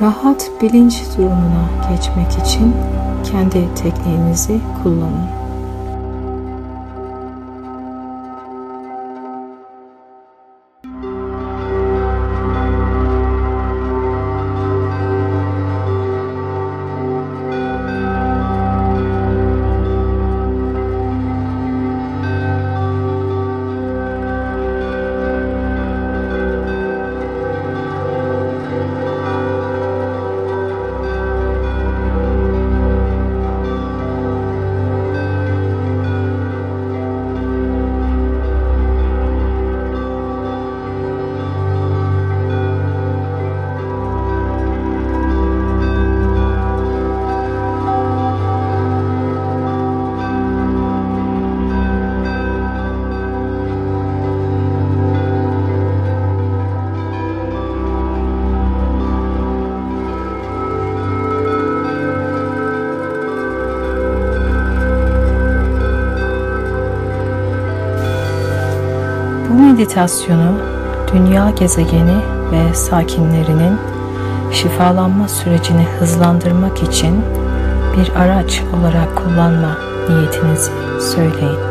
Rahat bilinç durumuna geçmek için kendi tekniğinizi kullanın. Meditasyonu dünya gezegeni ve sakinlerinin şifalanma sürecini hızlandırmak için bir araç olarak kullanma niyetinizi söyleyin.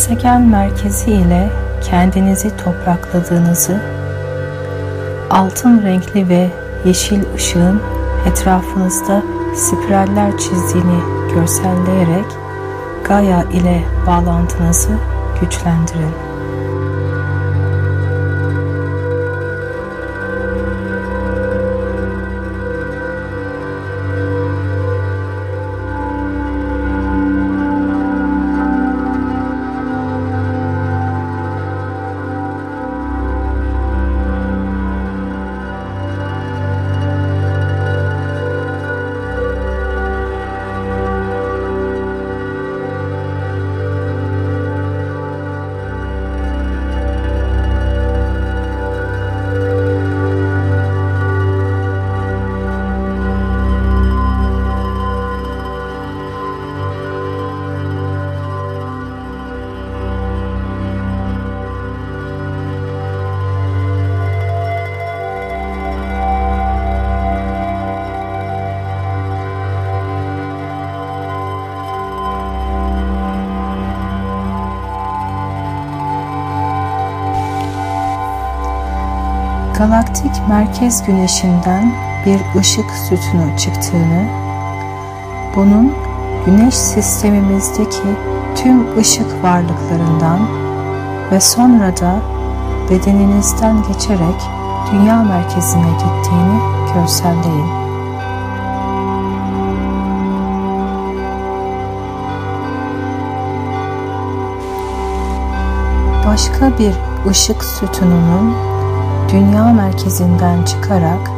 Gezegen merkezi ile kendinizi toprakladığınızı, altın renkli ve yeşil ışığın etrafınızda spiraller çizdiğini görselleyerek Gaia ile bağlantınızı güçlendirin. Galaktik merkez güneşinden bir ışık sütunu çıktığını, bunun güneş sistemimizdeki tüm ışık varlıklarından ve sonra da bedeninizden geçerek dünya merkezine gittiğini görselleyin. Başka bir ışık sütununun dünya merkezinden çıkarak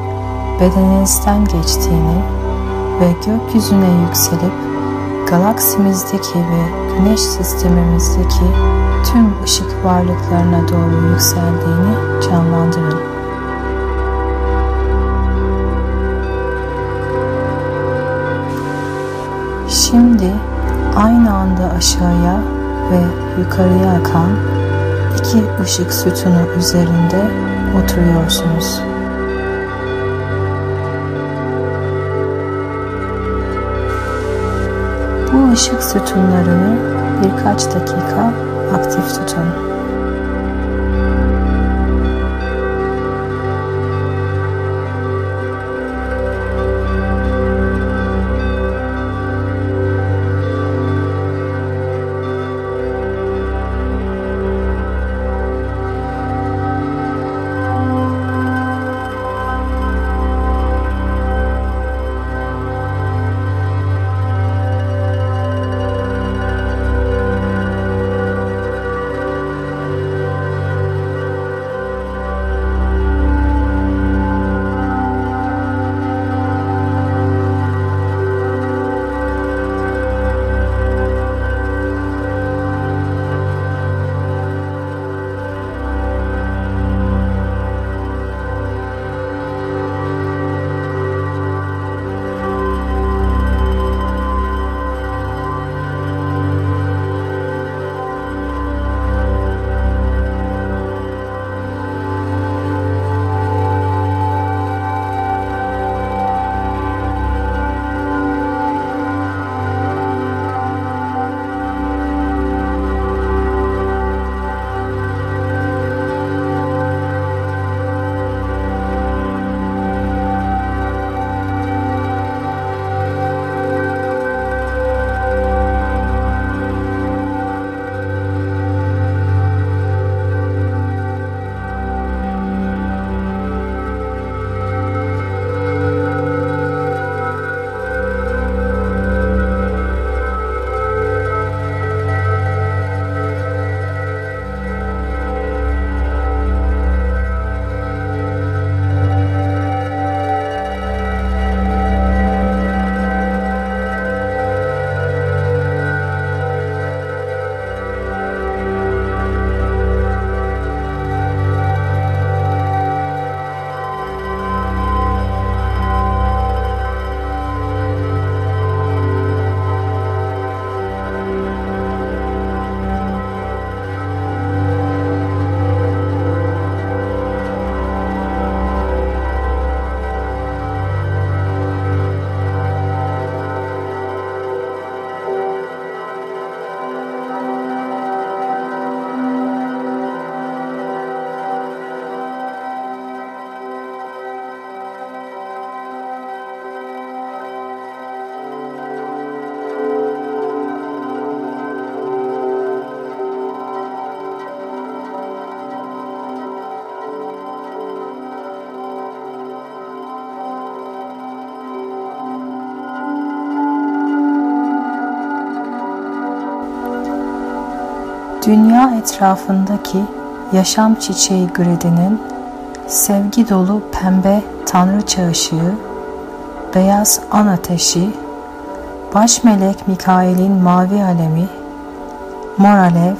bedeninizden geçtiğini ve gökyüzüne yükselip galaksimizdeki ve güneş sistemimizdeki tüm ışık varlıklarına doğru yükseldiğini canlandırın. Şimdi aynı anda aşağıya ve yukarıya akan iki ışık sütunu üzerinde oturuyorsunuz. Bu ışık sütunlarını birkaç dakika aktif tutun. Dünya etrafındaki yaşam çiçeği gridinin sevgi dolu pembe tanrıça ışığı, beyaz an ateşi, baş melek Mikail'in mavi alemi, mor alev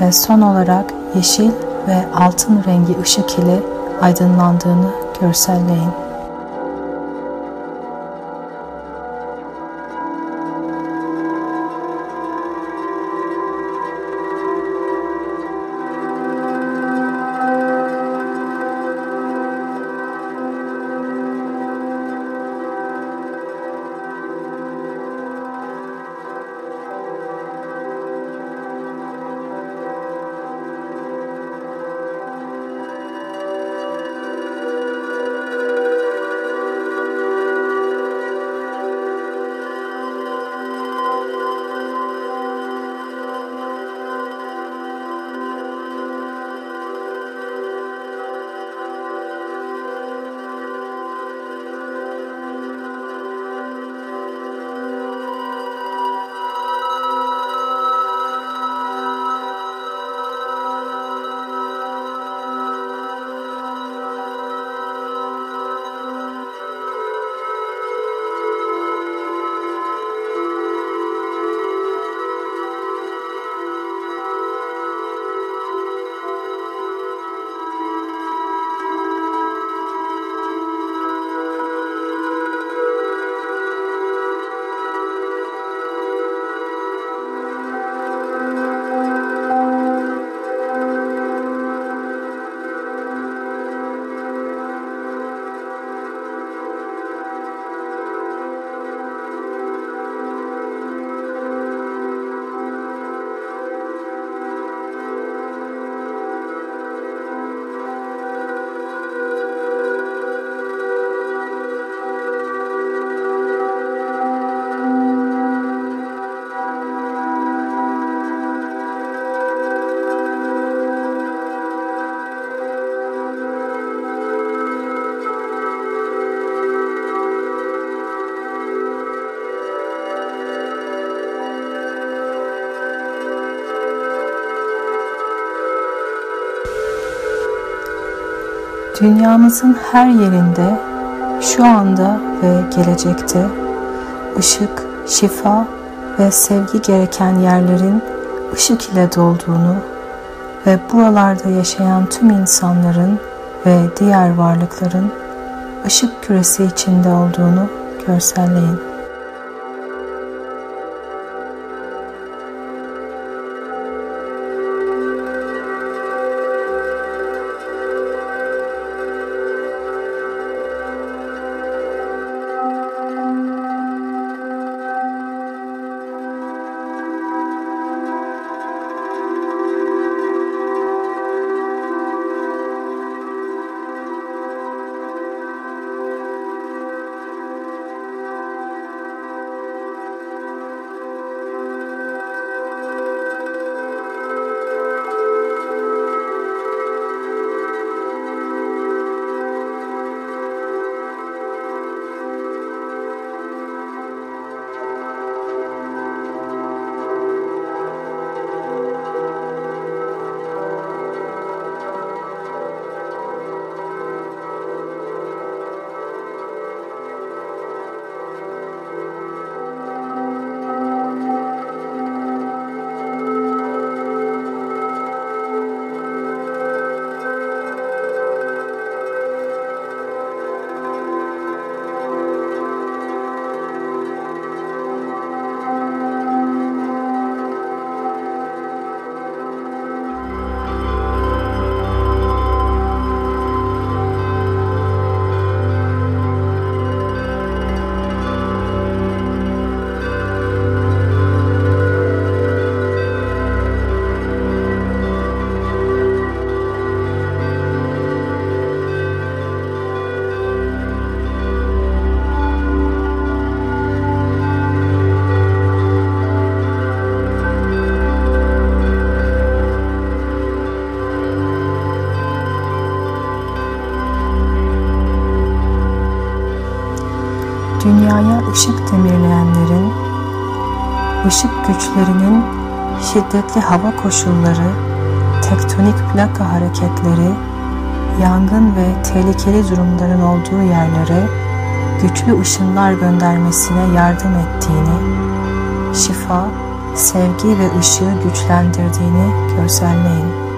ve son olarak yeşil ve altın rengi ışık ile aydınlandığını görselleyin. Dünyamızın her yerinde, şu anda ve gelecekte ışık, şifa ve sevgi gereken yerlerin ışık ile dolduğunu ve buralarda yaşayan tüm insanların ve diğer varlıkların ışık küresi içinde olduğunu görselleyin. Işık demirleyenlerin, ışık güçlerinin şiddetli hava koşulları, tektonik plaka hareketleri, yangın ve tehlikeli durumların olduğu yerlere güçlü ışınlar göndermesine yardım ettiğini, şifa, sevgi ve ışığı güçlendirdiğini görselleyin.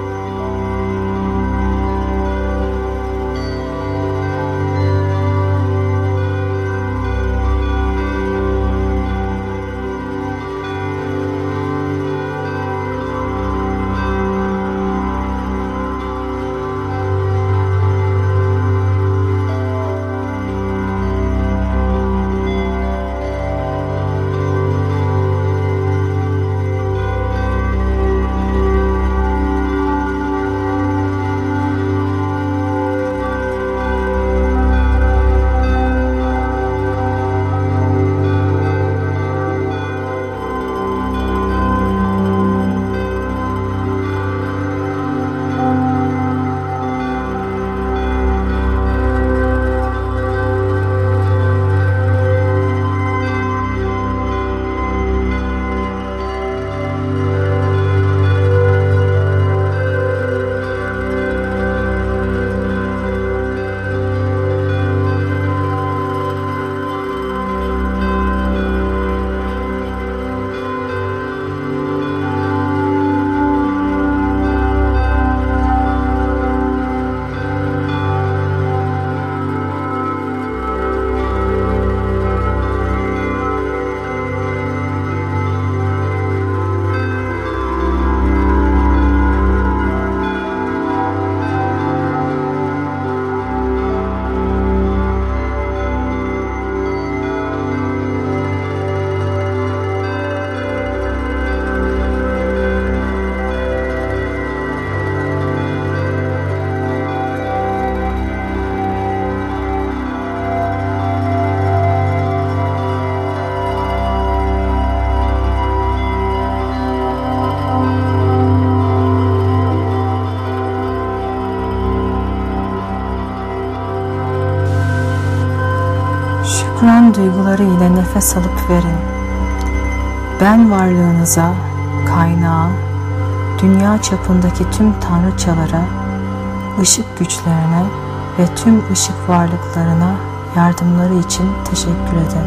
Şükran duyguları ile nefes alıp verin. Ben varlığınıza, kaynağa, dünya çapındaki tüm tanrıçalara, ışık güçlerine ve tüm ışık varlıklarına yardımları için teşekkür edin.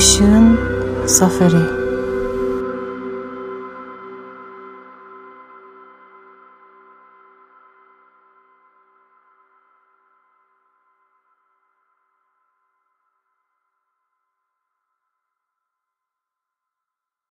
Işığın zaferi.